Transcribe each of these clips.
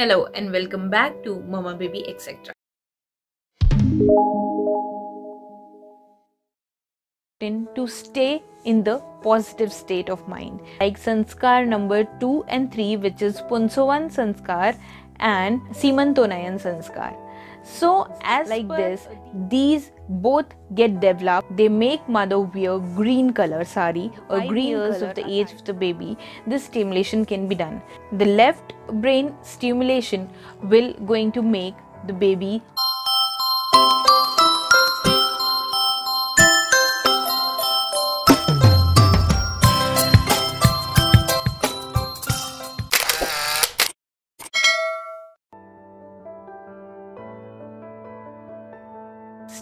Hello and welcome back to Moma Baby etc. to stay in the positive state of mind like sanskar number 2 and 3 which is punsovan sanskar and seemantonayan sanskar so as like this these both get developed. They make mother wear green color sari or green years of the the age of the baby. This stimulation can be done. The left brain stimulation will going to make the baby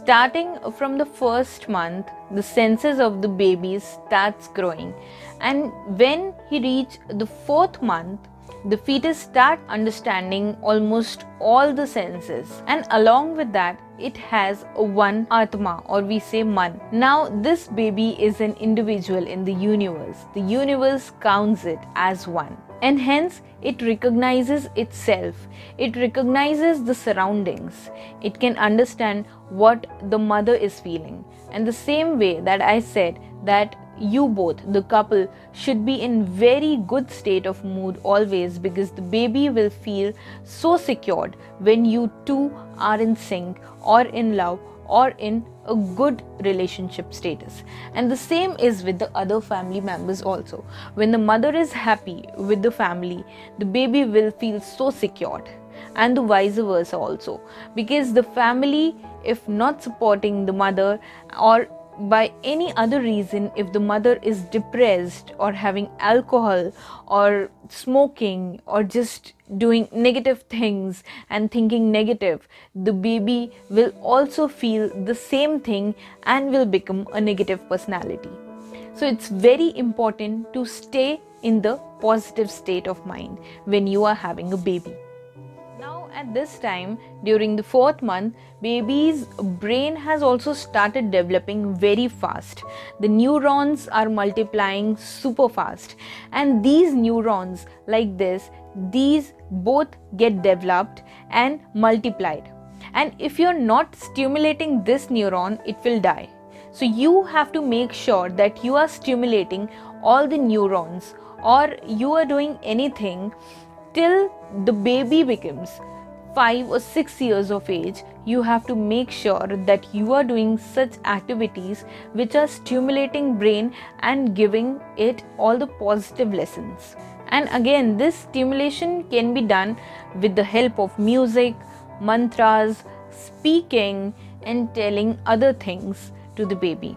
starting from the first month the senses of the baby starts growing. And when he reach the fourth month the fetus start understanding almost all the senses. And along with that it has one atma or we say man. Now this baby is an individual in the universe. The universe counts it as one and hence it recognizes itself. It recognizes the surroundings. It can understand what the mother is feeling. And the same way that i said that you both the couple should be in very good state of mood always because the baby will feel so secured when you two are in sync or in love or in a good relationship status. And the same is with the other family members also. When the mother is happy with the family the baby will feel so secured and the vice versa also. Because the family if not supporting the mother or by any other reason if the mother is depressed or having alcohol or smoking or just doing negative things and thinking negative the baby will also feel the same thing and will become a negative personality. So it's very important to stay in the positive state of mind when you are having a baby at this time during the fourth month baby's brain has also started developing very fast. The neurons are multiplying super fast. And these neurons like this these both get developed and multiplied. And if you're not stimulating this neuron it will die. So you have to make sure that you are stimulating all the neurons or you are doing anything till the baby becomes 5 or 6 years of age, you have to make sure that you are doing such activities which are stimulating brain and giving it all the positive lessons. And again, this stimulation can be done with the help of music, mantras, speaking, and telling other things to the baby.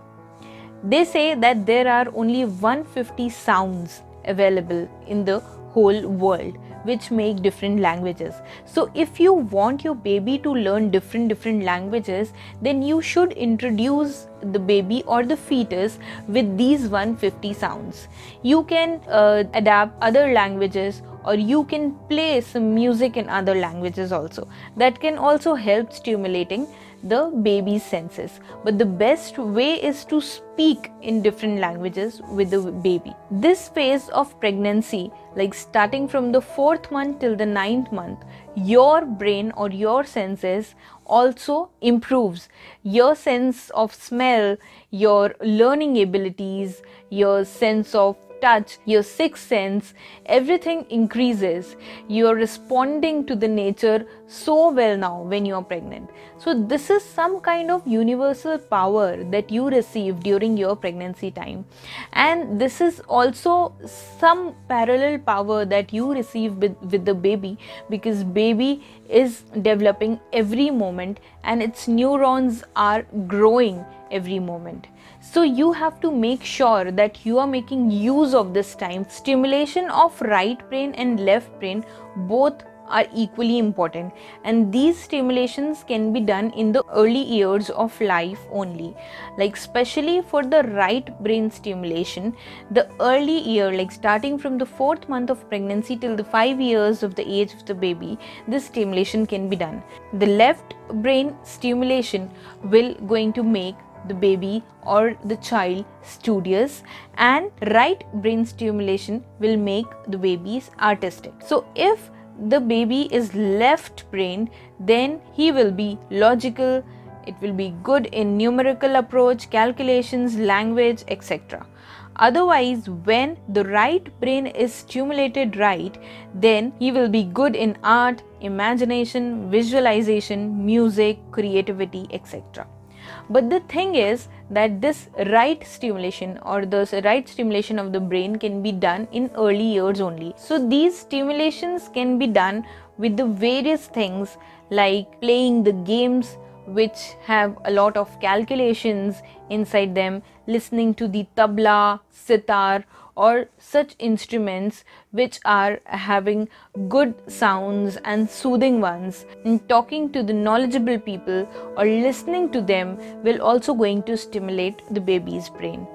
They say that there are only 150 sounds available in the whole world which make different languages. So if you want your baby to learn different different languages then you should introduce the baby or the fetus with these 150 sounds. You can uh, adapt other languages or you can play some music in other languages also that can also help stimulating the baby's senses. But the best way is to speak in different languages with the baby. This phase of pregnancy, like starting from the fourth month till the ninth month, your brain or your senses also improves. Your sense of smell, your learning abilities, your sense of touch, your sixth sense, everything increases. You are responding to the nature so well now when you are pregnant. So, this is some kind of universal power that you receive during your pregnancy time, and this is also some parallel power that you receive with, with the baby because baby is developing every moment and its neurons are growing every moment. So you have to make sure that you are making use of this time. Stimulation of right brain and left brain both are equally important. And these stimulations can be done in the early years of life only. Like especially for the right brain stimulation the early year like starting from the fourth month of pregnancy till the 5 years of the age of the baby this stimulation can be done. The left brain stimulation will going to make the baby or the child studious and right brain stimulation will make the babies artistic so if the baby is left brained, then he will be logical, it will be good in numerical approach, calculations, language, etc. Otherwise, when the right brain is stimulated right, then he will be good in art, imagination, visualization, music, creativity, etc. But the thing is that this right stimulation or the right stimulation of the brain can be done in early years only. So these stimulations can be done with the various things like playing the games which have a lot of calculations inside them, listening to the tabla, sitar, or such instruments which are having good sounds and soothing ones. And talking to the knowledgeable people or listening to them will also going to stimulate the baby's brain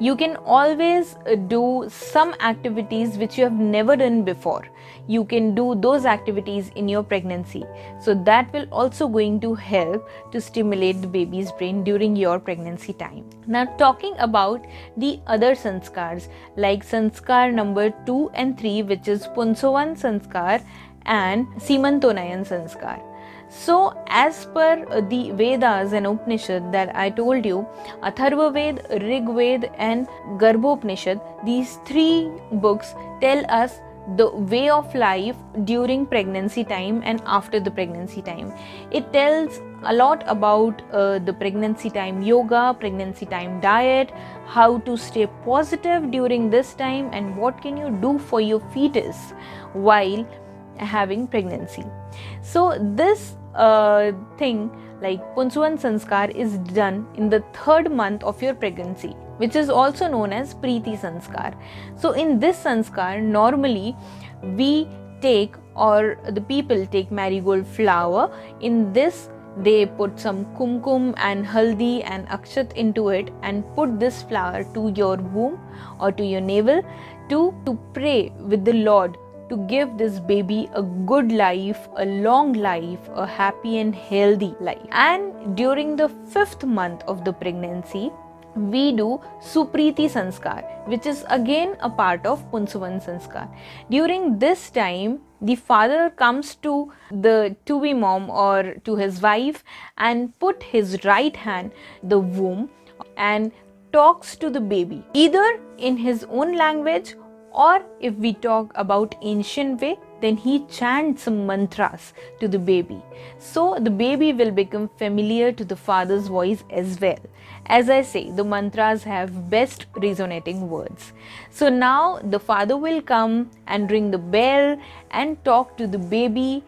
you can always uh, do some activities which you have never done before. You can do those activities in your pregnancy. So that will also going to help to stimulate the baby's brain during your pregnancy time. Now talking about the other sanskars like sanskar number 2 and 3 which is punsovan sanskar and seemantonayan sanskar so, as per the Vedas and Upanishad that I told you, Atharva Ved, Rig Ved, and Garbhopanishad, these three books tell us the way of life during pregnancy time and after the pregnancy time. It tells a lot about uh, the pregnancy time yoga, pregnancy time diet, how to stay positive during this time, and what can you do for your fetus while having pregnancy. So, this uh, thing like Punsuvan Sanskar is done in the third month of your pregnancy, which is also known as Preeti Sanskar. So, in this Sanskar, normally we take or the people take marigold flower. In this, they put some kumkum and haldi and akshat into it and put this flower to your womb or to your navel to, to pray with the Lord to give this baby a good life, a long life, a happy and healthy life. And during the fifth month of the pregnancy, we do Supriti Sanskar, which is again a part of Punsuvan Sanskar. During this time, the father comes to the to be mom or to his wife and put his right hand the womb and talks to the baby either in his own language or if we talk about ancient way, then he chants some mantras to the baby. So the baby will become familiar to the father's voice as well. As I say, the mantras have best resonating words. So now the father will come and ring the bell and talk to the baby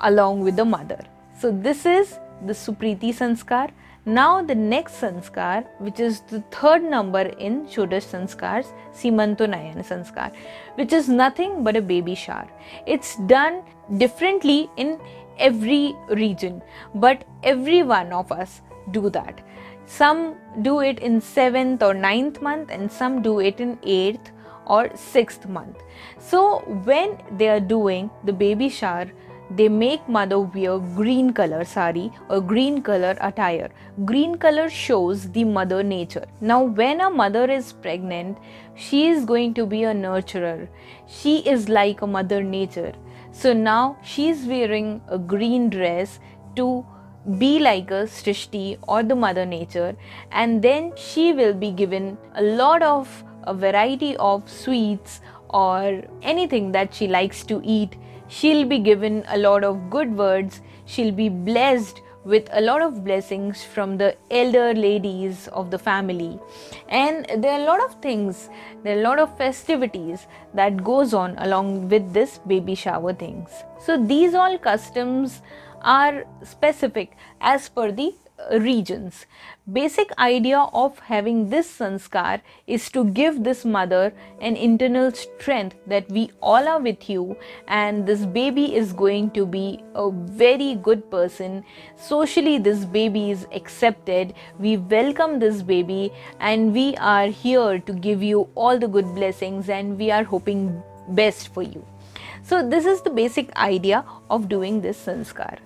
along with the mother. So this is the Supriti Sanskar. Now the next sanskar, which is the third number in Shodash sanskars, Seemantonayan sanskar, which is nothing but a baby shower. It's done differently in every region, but every one of us do that. Some do it in seventh or ninth month, and some do it in eighth or sixth month. So when they are doing the baby shower, they make mother wear green color sari or green color attire. Green color shows the mother nature. Now, when a mother is pregnant, she is going to be a nurturer. She is like a mother nature. So now she is wearing a green dress to be like a Srishti or the mother nature, and then she will be given a lot of a variety of sweets or anything that she likes to eat she'll be given a lot of good words, she'll be blessed with a lot of blessings from the elder ladies of the family. And there are a lot of things there are a lot of festivities that goes on along with this baby shower things. So these all customs are specific as per the regions. Basic idea of having this sanskar is to give this mother an internal strength that we all are with you and this baby is going to be a very good person. Socially, this baby is accepted. We welcome this baby and we are here to give you all the good blessings and we are hoping best for you. So, this is the basic idea of doing this sanskar.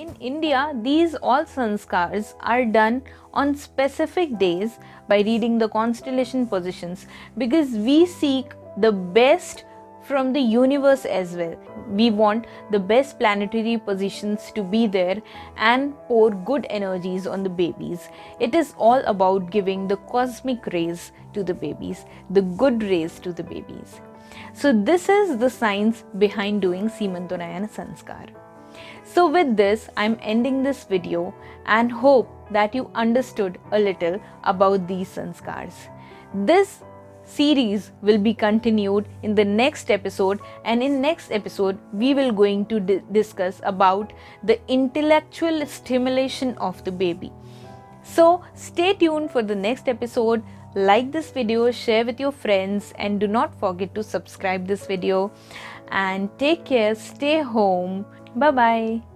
In India, these all sanskars are done on specific days by reading the constellation positions because we seek the best from the universe as well. We want the best planetary positions to be there and pour good energies on the babies. It is all about giving the cosmic rays to the babies, the good rays to the babies. So, this is the science behind doing Seemantanayana Sanskar. So, with this, I'm ending this video and hope that you understood a little about these sanskars. This series will be continued in the next episode and in next episode we will going to di- discuss about the intellectual stimulation of the baby. So stay tuned for the next episode. Like this video share with your friends and do not forget to subscribe this video. And take care stay home bye bye